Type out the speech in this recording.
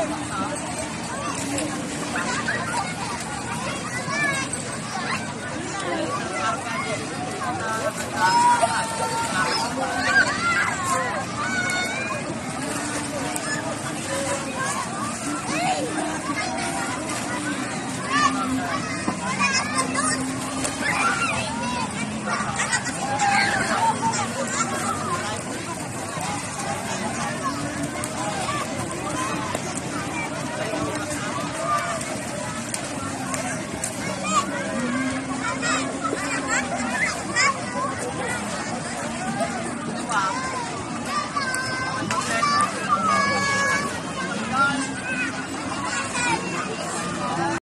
Thank you. Wow.